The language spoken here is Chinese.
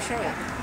吃不